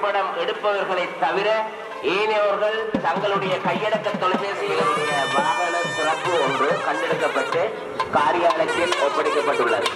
புகைப்படம் எடுப்பவர்களை தவிர ஏனையவர்கள் தங்களுடைய கையடக்க தொலைபேசியிலும் வாகன சிறப்பு ஒன்று கண்டெடுக்கப்பட்டு காரியாலயத்தில் ஒப்படைக்கப்பட்டுள்ளது.